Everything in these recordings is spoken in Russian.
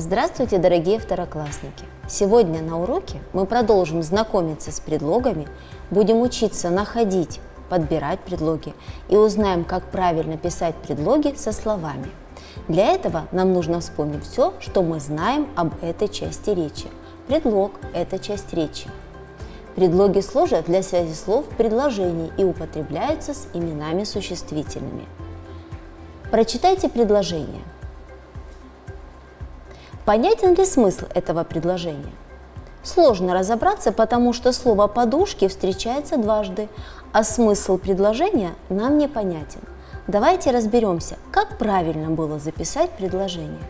Здравствуйте, дорогие второклассники! Сегодня на уроке мы продолжим знакомиться с предлогами, будем учиться находить, подбирать предлоги и узнаем, как правильно писать предлоги со словами. Для этого нам нужно вспомнить все, что мы знаем об этой части речи. Предлог – это часть речи. Предлоги служат для связи слов предложений и употребляются с именами существительными. Прочитайте предложение. Понятен ли смысл этого предложения? Сложно разобраться, потому что слово «подушки» встречается дважды, а смысл предложения нам непонятен. Давайте разберемся, как правильно было записать предложение.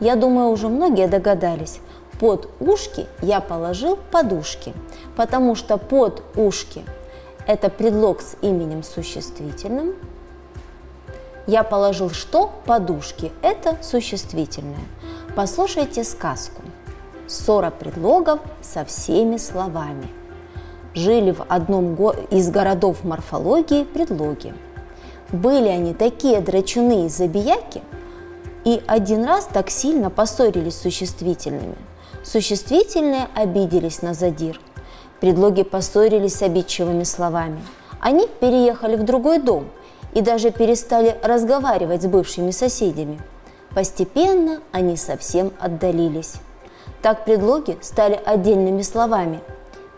Я думаю, уже многие догадались, под ушки я положил подушки, потому что под ушки – это предлог с именем существительным. Я положил что? Подушки – это существительное. Послушайте сказку. Ссора предлогов со всеми словами. Жили в одном из городов морфологии предлоги. Были они такие драчуны и забияки, и один раз так сильно поссорились с существительными. Существительные обиделись на задир. Предлоги поссорились с обидчивыми словами. Они переехали в другой дом и даже перестали разговаривать с бывшими соседями – Постепенно они совсем отдалились. Так предлоги стали отдельными словами.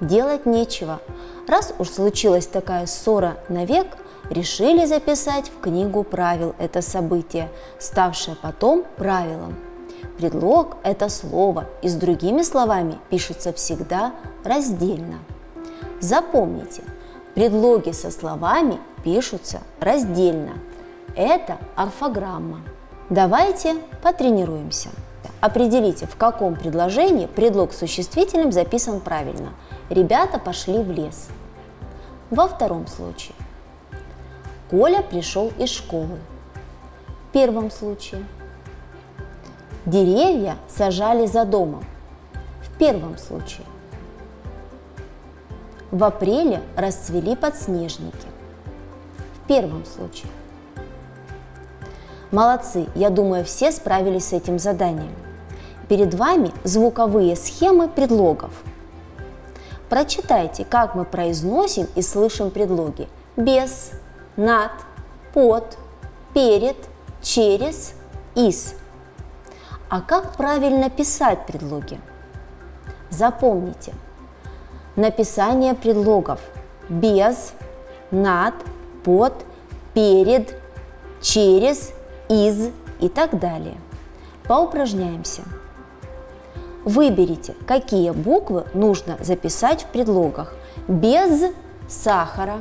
Делать нечего. Раз уж случилась такая ссора навек, решили записать в книгу правил это событие, ставшее потом правилом. Предлог – это слово, и с другими словами пишется всегда раздельно. Запомните, предлоги со словами пишутся раздельно. Это орфограмма. Давайте потренируемся. Определите, в каком предложении предлог существительным записан правильно. Ребята пошли в лес. Во втором случае. Коля пришел из школы. В первом случае. Деревья сажали за домом. В первом случае. В апреле расцвели подснежники. В первом случае. Молодцы, я думаю, все справились с этим заданием. Перед вами звуковые схемы предлогов. Прочитайте, как мы произносим и слышим предлоги без, над, под, перед, через, из. А как правильно писать предлоги? Запомните, написание предлогов без, над, под, перед, через, из и так далее. Поупражняемся. Выберите, какие буквы нужно записать в предлогах без сахара,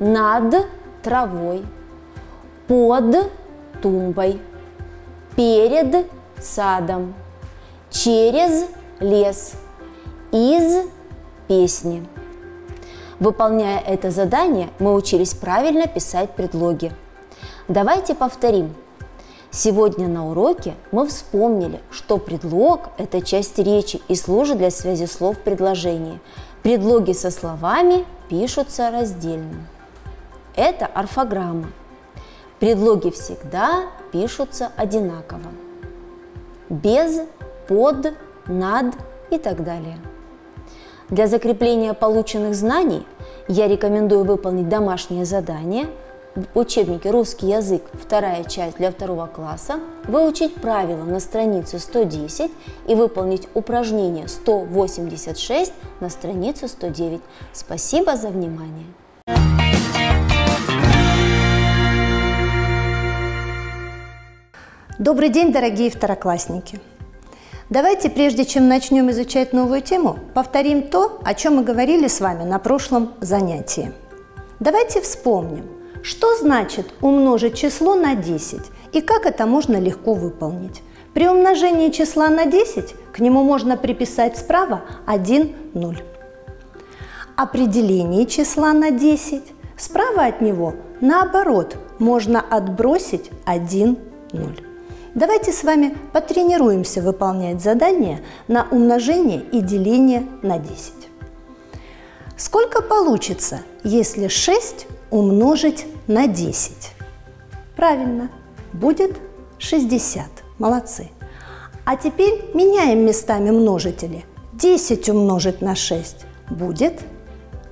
над травой, под тумбой, перед садом, через лес, из песни. Выполняя это задание, мы учились правильно писать предлоги. Давайте повторим Сегодня на уроке мы вспомнили, что предлог – это часть речи и служит для связи слов в предложении. Предлоги со словами пишутся раздельно. Это орфограмма. Предлоги всегда пишутся одинаково. Без, под, над и так далее. Для закрепления полученных знаний я рекомендую выполнить домашнее задание – учебнике «Русский язык. Вторая часть для второго класса» выучить правила на странице 110 и выполнить упражнение 186 на странице 109. Спасибо за внимание! Добрый день, дорогие второклассники! Давайте, прежде чем начнем изучать новую тему, повторим то, о чем мы говорили с вами на прошлом занятии. Давайте вспомним, что значит умножить число на 10 и как это можно легко выполнить? При умножении числа на 10 к нему можно приписать справа 1, 0. Определение числа на 10 справа от него наоборот можно отбросить 1, 0. Давайте с вами потренируемся выполнять задания на умножение и деление на 10. Сколько получится, если 6 умножить на 10? Правильно, будет 60. Молодцы. А теперь меняем местами множители. 10 умножить на 6 будет,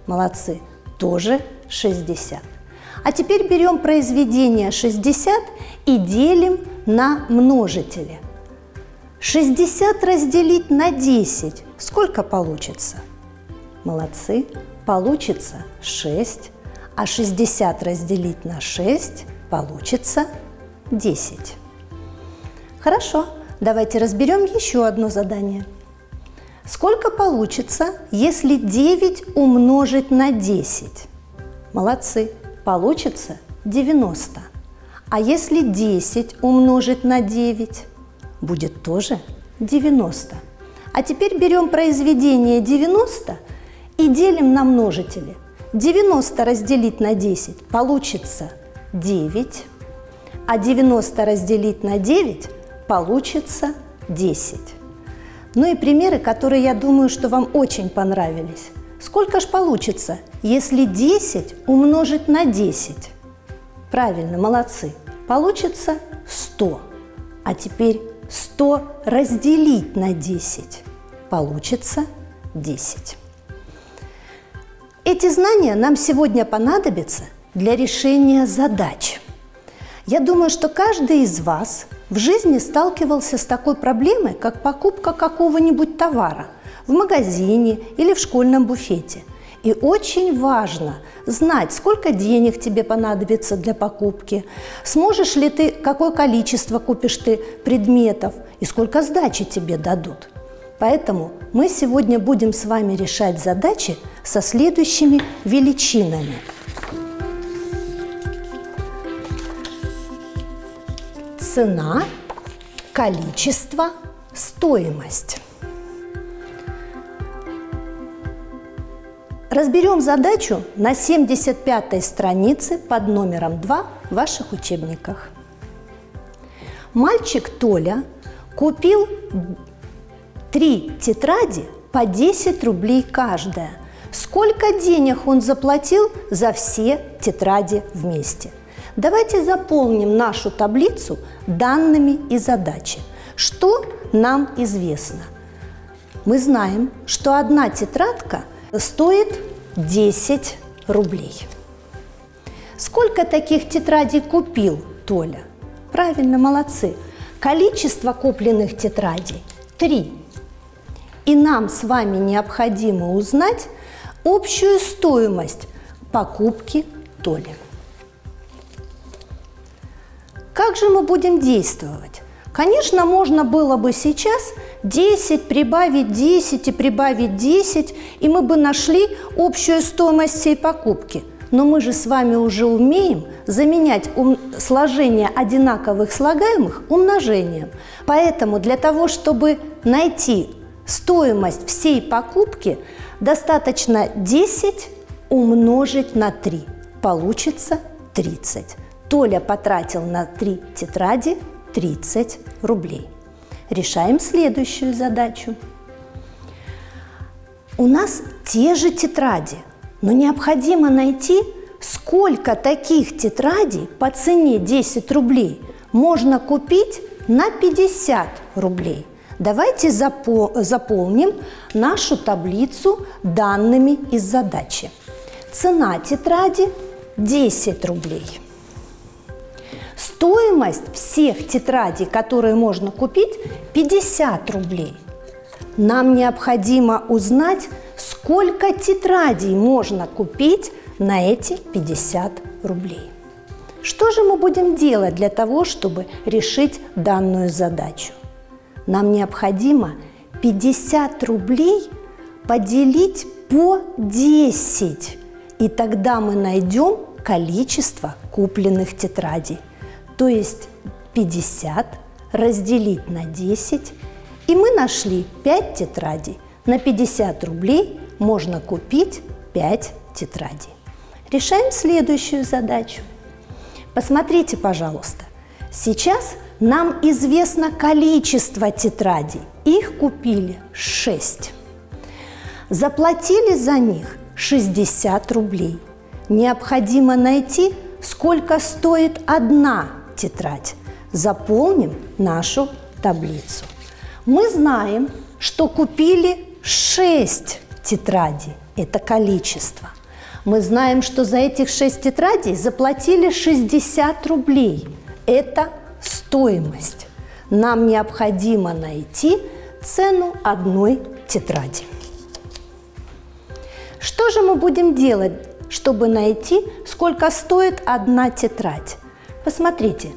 молодцы, тоже 60. А теперь берем произведение 60 и делим на множители. 60 разделить на 10. Сколько получится? Молодцы. Получится 6. А 60 разделить на 6 получится 10. Хорошо. Давайте разберем еще одно задание. Сколько получится, если 9 умножить на 10? Молодцы. Получится 90. А если 10 умножить на 9? Будет тоже 90. А теперь берем произведение 90 и делим на множители. 90 разделить на 10 получится 9, а 90 разделить на 9 получится 10. Ну и примеры, которые, я думаю, что вам очень понравились. Сколько ж получится, если 10 умножить на 10? Правильно, молодцы. Получится 100. А теперь 100 разделить на 10. Получится 10. Эти знания нам сегодня понадобятся для решения задач. Я думаю, что каждый из вас в жизни сталкивался с такой проблемой, как покупка какого-нибудь товара в магазине или в школьном буфете. И очень важно знать, сколько денег тебе понадобится для покупки, сможешь ли ты, какое количество купишь ты предметов и сколько сдачи тебе дадут. Поэтому мы сегодня будем с вами решать задачи со следующими величинами. Цена, количество, стоимость. Разберем задачу на 75 странице под номером 2 в ваших учебниках. Мальчик Толя купил три тетради по 10 рублей каждая. Сколько денег он заплатил за все тетради вместе? Давайте заполним нашу таблицу данными и задачи. Что нам известно? Мы знаем, что одна тетрадка стоит 10 рублей. Сколько таких тетрадей купил Толя? Правильно, молодцы. Количество купленных тетрадей – 3. И нам с вами необходимо узнать общую стоимость покупки Толи. Как же мы будем действовать? Конечно, можно было бы сейчас 10 прибавить 10 и прибавить 10, и мы бы нашли общую стоимость всей покупки. Но мы же с вами уже умеем заменять сложение одинаковых слагаемых умножением. Поэтому для того, чтобы найти Стоимость всей покупки достаточно 10 умножить на 3. Получится 30. Толя потратил на 3 тетради 30 рублей. Решаем следующую задачу. У нас те же тетради, но необходимо найти, сколько таких тетрадей по цене 10 рублей можно купить на 50 рублей. Давайте заполним нашу таблицу данными из задачи. Цена тетради 10 рублей. Стоимость всех тетрадей, которые можно купить, 50 рублей. Нам необходимо узнать, сколько тетрадей можно купить на эти 50 рублей. Что же мы будем делать для того, чтобы решить данную задачу? Нам необходимо 50 рублей поделить по 10. И тогда мы найдем количество купленных тетрадей. То есть 50 разделить на 10. И мы нашли 5 тетрадей. На 50 рублей можно купить 5 тетрадей. Решаем следующую задачу. Посмотрите, пожалуйста. Сейчас нам известно количество тетрадей. Их купили 6. Заплатили за них 60 рублей. Необходимо найти, сколько стоит одна тетрадь. Заполним нашу таблицу. Мы знаем, что купили 6 тетрадей. Это количество. Мы знаем, что за этих 6 тетрадей заплатили 60 рублей. Это стоимость. Нам необходимо найти цену одной тетради. Что же мы будем делать, чтобы найти, сколько стоит одна тетрадь? Посмотрите,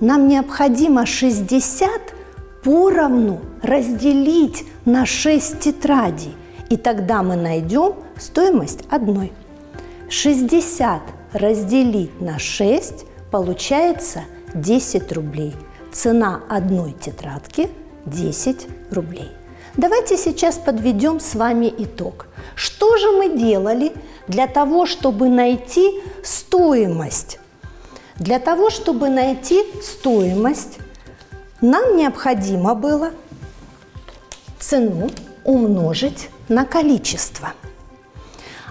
нам необходимо 60 поровну разделить на 6 тетрадей, и тогда мы найдем стоимость одной. 60 разделить на 6 получается 10 рублей. Цена одной тетрадки 10 рублей. Давайте сейчас подведем с вами итог. Что же мы делали для того, чтобы найти стоимость? Для того, чтобы найти стоимость, нам необходимо было цену умножить на количество.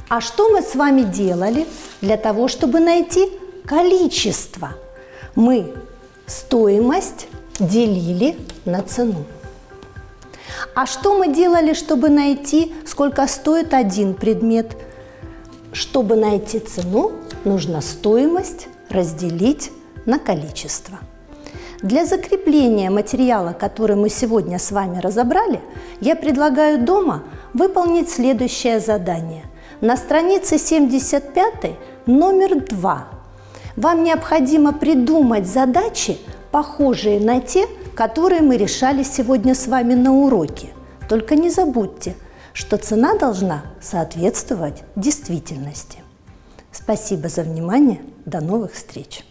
А что мы с вами делали для того, чтобы найти количество? Мы стоимость делили на цену. А что мы делали, чтобы найти, сколько стоит один предмет? Чтобы найти цену, нужно стоимость разделить на количество. Для закрепления материала, который мы сегодня с вами разобрали, я предлагаю дома выполнить следующее задание. На странице 75 номер 2 вам необходимо придумать задачи, похожие на те, которые мы решали сегодня с вами на уроке. Только не забудьте, что цена должна соответствовать действительности. Спасибо за внимание. До новых встреч!